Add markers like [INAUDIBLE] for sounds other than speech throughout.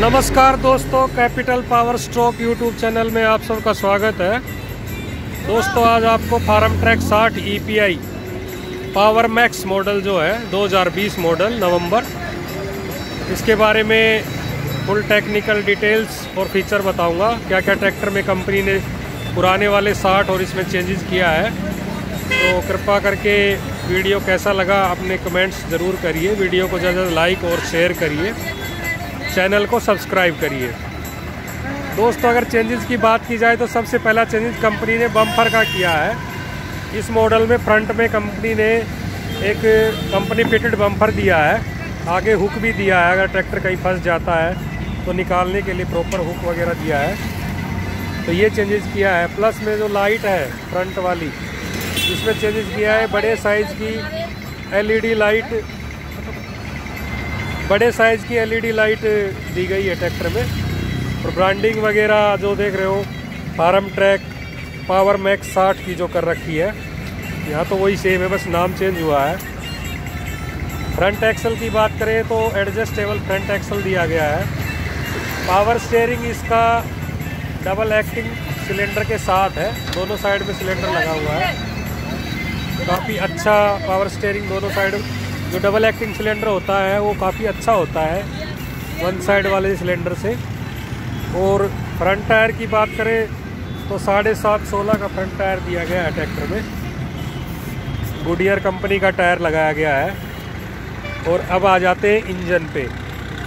नमस्कार दोस्तों capital power stroke YouTube channel में आप सबका स्वागत है। दोस्तों, आज आपको Farmtrac 60 EPI power max model जो है 2020 मॉडल नवंबर। इसके बारे में फुल टेक्निकल डिटेल्स और फीचर बताऊँगा क्या क्या ट्रैक्टर में कंपनी ने पुराने वाले 60 और इसमें चेंजेस किया है। तो कृपा करके वीडियो कैसा लगा, अपने कमेंट्स ज़रूर करिए, वीडियो को ज़्यादा लाइक और शेयर करिए। चैनल को सब्सक्राइब करिए। दोस्तों, अगर चेंजेस की बात की जाए तो सबसे पहला चेंजेस कंपनी ने बम्पर का किया है। इस मॉडल में फ्रंट में कंपनी ने एक कंपनी फिटेड बम्पर दिया है। आगे हुक भी दिया है, अगर ट्रैक्टर कहीं फंस जाता है तो निकालने के लिए प्रॉपर हुक वगैरह दिया है। तो ये चेंजेस किया है, प्लस में जो लाइट है फ्रंट वाली, इसमें चेंजेस किया है। बड़े साइज़ की एलईडी लाइट बड़े साइज़ की एलईडी लाइट दी गई है ट्रैक्टर में। और ब्रांडिंग वगैरह जो देख रहे हो फार्म ट्रैक पावर मैक्स साठ की जो कर रखी है, यहाँ तो वही सेम है, बस नाम चेंज हुआ है। फ्रंट एक्सल की बात करें तो एडजस्टेबल फ्रंट एक्सल दिया गया है। पावर स्टेयरिंग इसका डबल एक्टिंग सिलेंडर के साथ है, दोनों साइड में सिलेंडर लगा हुआ है। काफ़ी अच्छा पावर स्टेयरिंग दोनों साइड जो डबल एक्टिंग सिलेंडर होता है, वो काफ़ी अच्छा होता है वन साइड वाले सिलेंडर से। और फ्रंट टायर की बात करें तो साढ़े सात सोलह का फ्रंट टायर दिया गया है ट्रैक्टर में। गुडियर कंपनी का टायर लगाया गया है। और अब आ जाते हैं इंजन पे।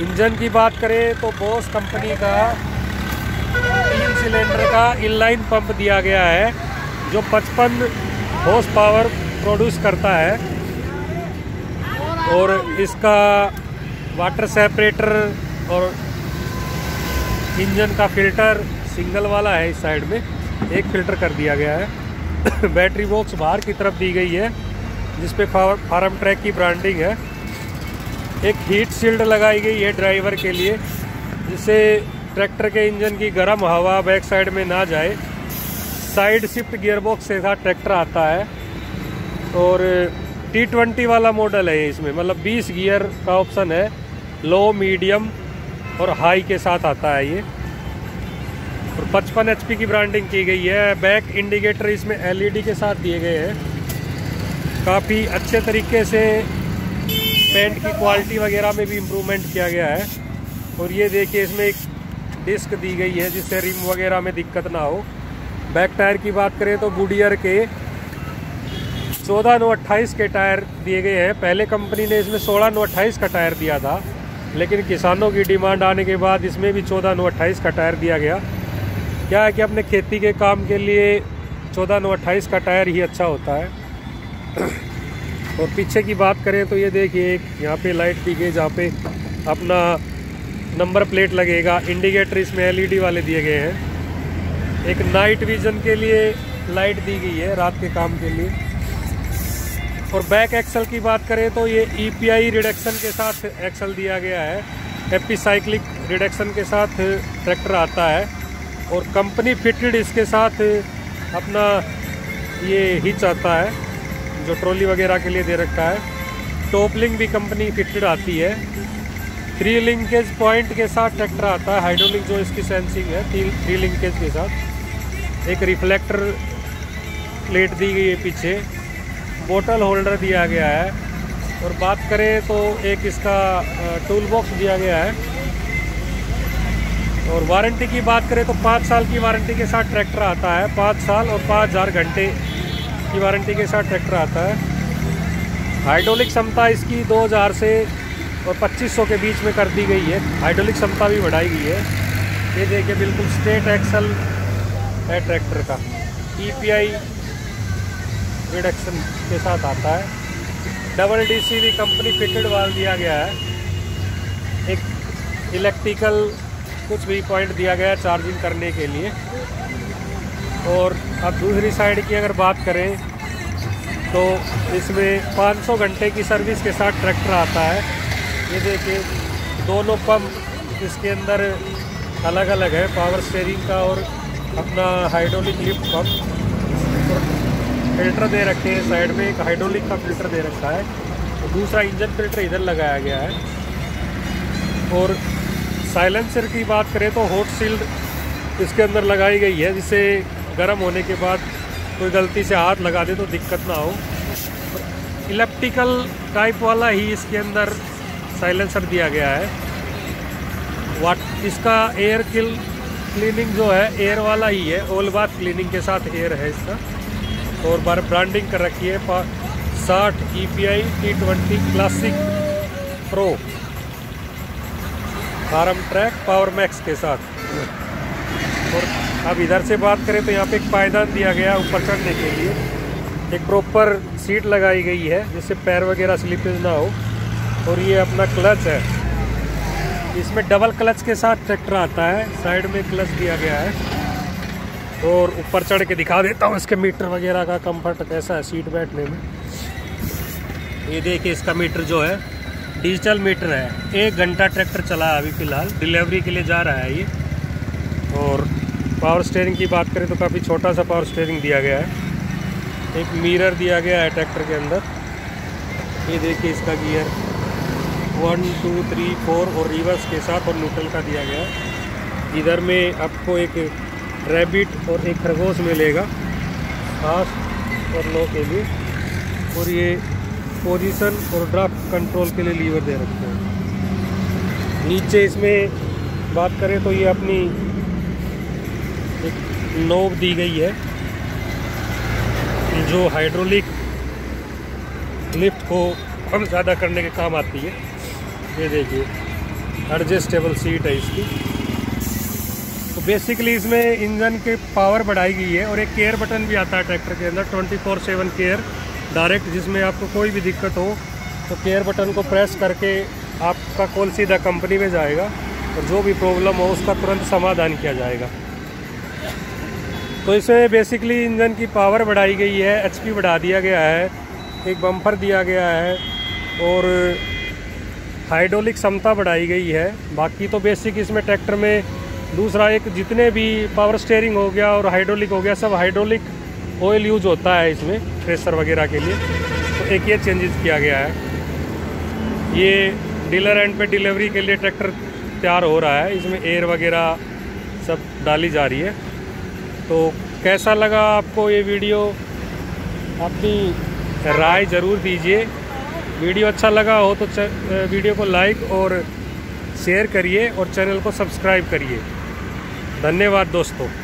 इंजन की बात करें तो बोस कंपनी का तीन सिलेंडर का इनलाइन पंप दिया गया है, जो 55 हॉर्स पावर प्रोड्यूस करता है। और इसका वाटर सेपरेटर और इंजन का फ़िल्टर सिंगल वाला है इस साइड में। एक फ़िल्टर कर दिया गया है। [COUGHS] बैटरी बॉक्स बाहर की तरफ़ दी गई है जिस पे फार्म ट्रैक की ब्रांडिंग है। एक हीट शील्ड लगाई गई है ड्राइवर के लिए, जिससे ट्रैक्टर के इंजन की गर्म हवा बैक साइड में ना जाए। साइड शिफ्ट गियरबॉक्स के साथ ट्रैक्टर आता है। और टी ट्वेंटी वाला मॉडल है इसमें। मतलब 20 गियर का ऑप्शन है। लो मीडियम और हाई के साथ आता है ये। और 55 एचपी की ब्रांडिंग की गई है। बैक इंडिकेटर इसमें एलईडी के साथ दिए गए हैं। काफ़ी अच्छे तरीके से पेंट की क्वालिटी वगैरह में भी इम्प्रूवमेंट किया गया है। और ये देखिए, इसमें एक डिस्क दी गई है जिससे रिम वगैरह में दिक्कत ना हो। बैक टायर की बात करें तो गुडियर के चौदह नौ अट्ठाईस के टायर दिए गए हैं। पहले कंपनी ने इसमें सोलह नौ अट्ठाईस का टायर दिया था, लेकिन किसानों की डिमांड आने के बाद इसमें भी चौदह नौ अट्ठाईस का टायर दिया गया। क्या है कि अपने खेती के काम के लिए चौदह नौ अट्ठाईस का टायर ही अच्छा होता है। [CLEARS THROAT] और पीछे की बात करें तो ये देखिए यहाँ पे लाइट दी गई, जहाँ पे अपना नंबर प्लेट लगेगा। इंडिकेटर इसमें एलईडी वाले दिए गए हैं। एक नाइट विजन के लिए लाइट दी गई है रात के काम के लिए। और बैक एक्सल की बात करें तो ये ई e रिडक्शन के साथ एक्सल दिया गया है। एपी साइक्लिक रिडक्शन के साथ ट्रैक्टर आता है और कंपनी फिटेड इसके साथ अपना ये हिच आता है, जो ट्रॉली वगैरह के लिए दे रखा है। टोपलिंग भी कंपनी फिटेड आती है। थ्री लिंकेज पॉइंट के साथ ट्रैक्टर आता है। हाइड्रोलिक जो इसकी सेंसिंग है थ्री लिंकेज के साथ। एक रिफ्लेक्टर प्लेट दी गई है पीछे। बोतल होल्डर दिया गया है। और बात करें तो एक इसका टूल बॉक्स दिया गया है। और वारंटी की बात करें तो पाँच साल की वारंटी के साथ ट्रैक्टर आता है। पाँच साल और पाँच हज़ार घंटे की वारंटी के साथ ट्रैक्टर आता है। हाइड्रोलिक क्षमता इसकी 2000 से और 2500 के बीच में कर दी गई है। हाइड्रोलिक क्षमता भी बढ़ाई गई है। ये देखिए, बिल्कुल स्टेट एक्सल है ट्रैक्टर का। ई e रिडक्शन के साथ आता है। डबल डीसीवी कंपनी फिटेड वाल दिया गया है। एक इलेक्ट्रिकल कुछ भी पॉइंट दिया गया है चार्जिंग करने के लिए। और अब दूसरी साइड की अगर बात करें तो इसमें 500 घंटे की सर्विस के साथ ट्रैक्टर आता है। ये देखिए, दोनों पंप इसके अंदर अलग अलग है पावर स्टेयरिंग का और अपना हाइड्रोलिक लिफ्ट पंप फ़िल्टर दे रखे हैं, साइड में एक हाइड्रोलिक का फ़िल्टर दे रखा है और दूसरा इंजन फ़िल्टर इधर लगाया गया है। और साइलेंसर की बात करें तो हॉट सील्ड इसके अंदर लगाई गई है, जिससे गर्म होने के बाद कोई गलती से हाथ लगा दे तो दिक्कत ना हो। इलेक्ट्रिकल टाइप वाला ही इसके अंदर साइलेंसर दिया गया है। वाट इसका एयर किल क्लीनिंग जो है एयर वाला ही है ओल बाथ क्लीनिंग के साथ एयर है इसका। और बार ब्रांडिंग कर रखी है साठ E P I T twenty classic pro Farmtrac, power max के साथ। और अब इधर से बात करें तो यहाँ पे एक पायदान दिया गया ऊपर चढ़ने के लिए। एक प्रॉपर सीट लगाई गई है, जिससे पैर वगैरह स्लिपेज ना हो। और ये अपना क्लच है। इसमें डबल क्लच के साथ ट्रैक्टर आता है। साइड में क्लच दिया गया है। और ऊपर चढ़ के दिखा देता हूँ इसके मीटर वगैरह का कंफर्ट कैसा है सीट बैठने में। ये देखिए इसका मीटर जो है डिजिटल मीटर है। एक घंटा ट्रैक्टर चला है अभी फ़िलहाल। डिलीवरी के लिए जा रहा है ये। और पावर स्टेयरिंग की बात करें तो काफ़ी छोटा सा पावर स्टेयरिंग दिया गया है। एक मिरर दिया गया है ट्रैक्टर के अंदर। ये देखिए इसका gear one two three four और रिवर्स के साथ और न्यूट्रल का दिया गया है। इधर में आपको एक रैबिट और एक खरगोश मिलेगा फास्ट और लो के लिए। और ये पोजीशन और ड्राफ्ट कंट्रोल के लिए लीवर दे रखते हैं। नीचे इसमें बात करें तो ये अपनी एक नोब दी गई है, जो हाइड्रोलिक लिफ्ट को कम ज़्यादा करने के काम आती है। ये देखिए, एडजस्टेबल सीट है इसकी। बेसिकली इसमें इंजन के पावर बढ़ाई गई है और एक केयर बटन भी आता है ट्रैक्टर के अंदर twenty four seven care direct जिसमें आपको कोई भी दिक्कत हो तो केयर बटन को प्रेस करके आपका कॉल सीधा कंपनी में जाएगा और जो भी प्रॉब्लम हो उसका तुरंत समाधान किया जाएगा। तो इसमें बेसिकली इंजन की पावर बढ़ाई गई है एचपी बढ़ा दिया गया है, एक बम्फर दिया गया है और हाइड्रोलिक क्षमता बढ़ाई गई है। बाकी तो बेसिक इसमें ट्रैक्टर में दूसरा एक जितने भी पावर स्टेयरिंग हो गया और हाइड्रोलिक हो गया, सब हाइड्रोलिक ऑयल यूज़ होता है इसमें प्रेशर वगैरह के लिए। तो एक ये चेंजेस किया गया है। ये डीलर एंड पे डिलीवरी के लिए ट्रैक्टर तैयार हो रहा है। इसमें एयर वगैरह सब डाली जा रही है। तो कैसा लगा आपको ये वीडियो अपनी राय ज़रूर दीजिए। वीडियो अच्छा लगा हो तो वीडियो को लाइक और शेयर करिए और चैनल को सब्सक्राइब करिए। धन्यवाद दोस्तों।